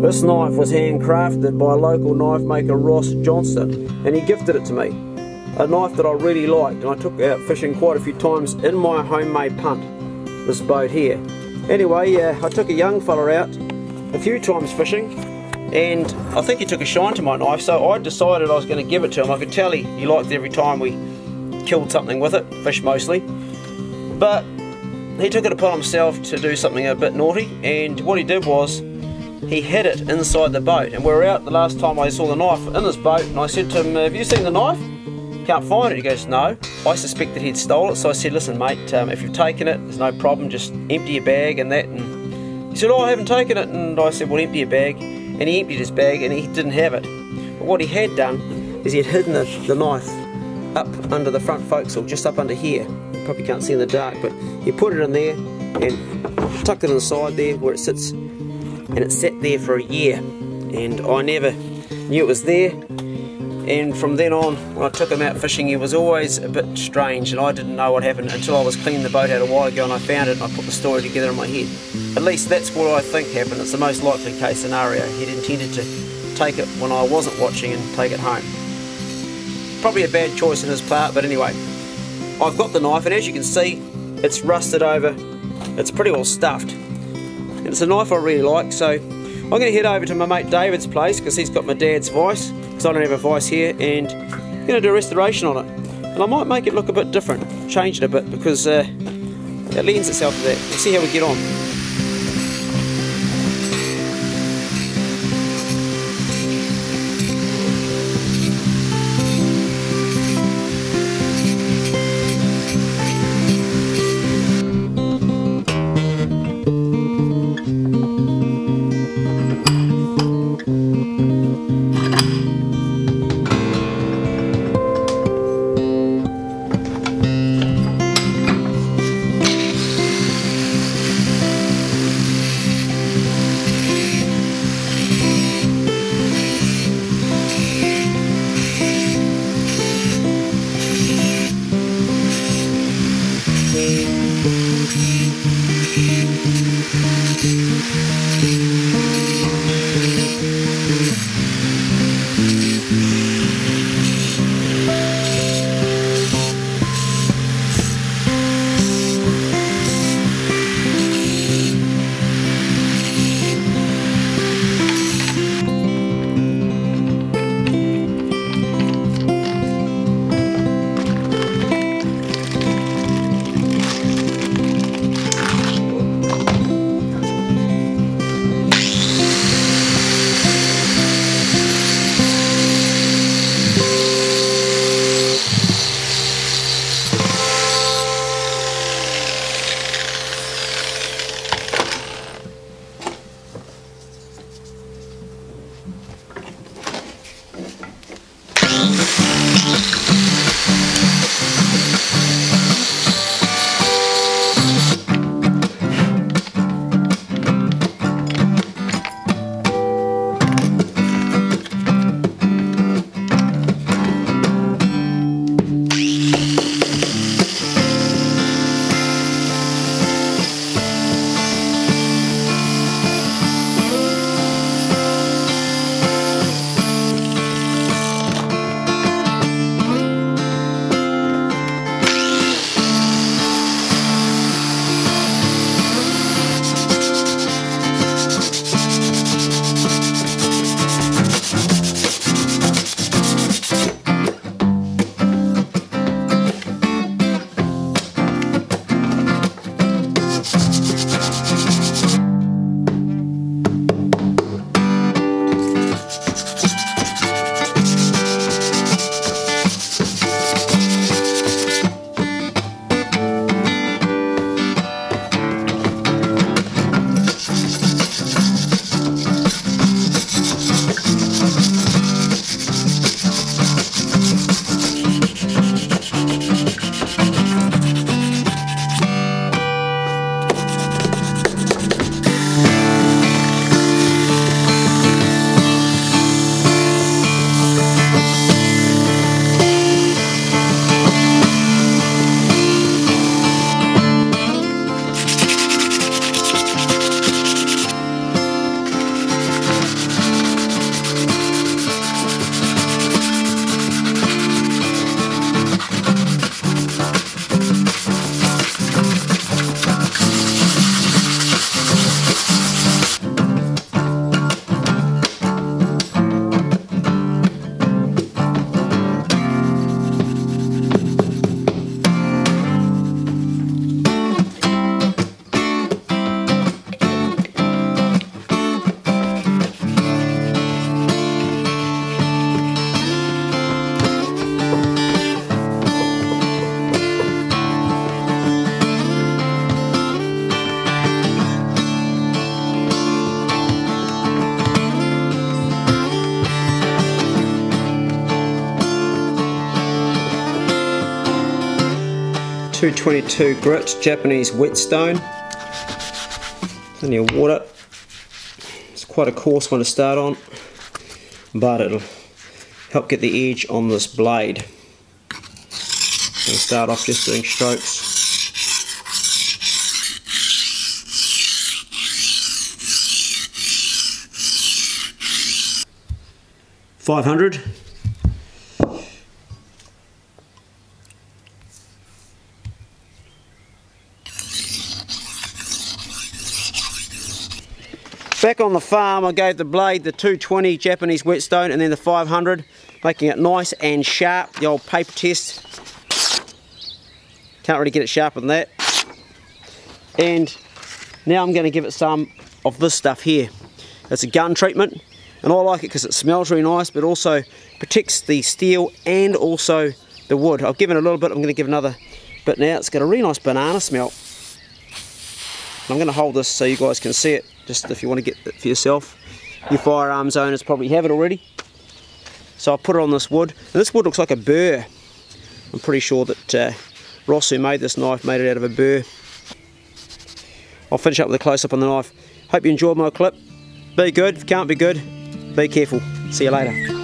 This knife was handcrafted by local knife maker Ross Johnston and he gifted it to me. A knife that I really liked and I took out fishing quite a few times in my homemade punt, this boat here. Anyway, uh, I took a young fella out a few times fishing and I think he took a shine to my knife so I decided I was going to give it to him. I could tell he, he liked every time we killed something with it, fish mostly. But he took it upon himself to do something a bit naughty and what he did was he hid it inside the boat. And we were out the last time I saw the knife in this boat. And I said to him have you seen the knife? Can't find it. He goes no. I suspected he'd stole it. So I said listen mate um, if you've taken it there's no problem. Just empty your bag and that. And he said oh I haven't taken it. And I said well empty your bag. And he emptied his bag and he didn't have it. But what he had done is he had hidden the, the knife up under the front forecastle just up under here. You probably can't see in the dark but he put it in there and tucked it inside there where it sits and it sat there for a year and I never knew it was there and from then on when I took him out fishing he was always a bit strange and I didn't know what happened until I was cleaning the boat out a while ago and I found it and I put the story together in my head. At least that's what I think happened, it's the most likely case scenario. He'd intended to take it when I wasn't watching and take it home. Probably a bad choice in his part but anyway. I've got the knife and as you can see it's rusted over, it's pretty well stuffed it's a knife I really like so I'm going to head over to my mate David's place because he's got my dad's vice because I don't have a vice here and I'm going to do a restoration on it. And I might make it look a bit different change it a bit because uh, it lends itself to that. We'll see how we get on 222 grit Japanese whetstone. Plenty of water. It's quite a coarse one to start on, but it'll help get the edge on this blade. Gonna start off just doing strokes. Five hundred. Back on the farm I gave the blade the 220 Japanese whetstone and then the 500 making it nice and sharp, the old paper test. Can't really get it sharper than that. And now I'm going to give it some of this stuff here. It's a gun treatment and I like it because it smells really nice but also protects the steel and also the wood. I've given a little bit, I'm going to give another bit now. It's got a really nice banana smell. I'm going to hold this so you guys can see it just if you want to get it for yourself. Your firearms owners probably have it already. So I put it on this wood. And this wood looks like a burr. I'm pretty sure that uh, Ross who made this knife made it out of a burr. I'll finish up with a close-up on the knife. Hope you enjoyed my clip. Be good, can't be good, be careful. See you later.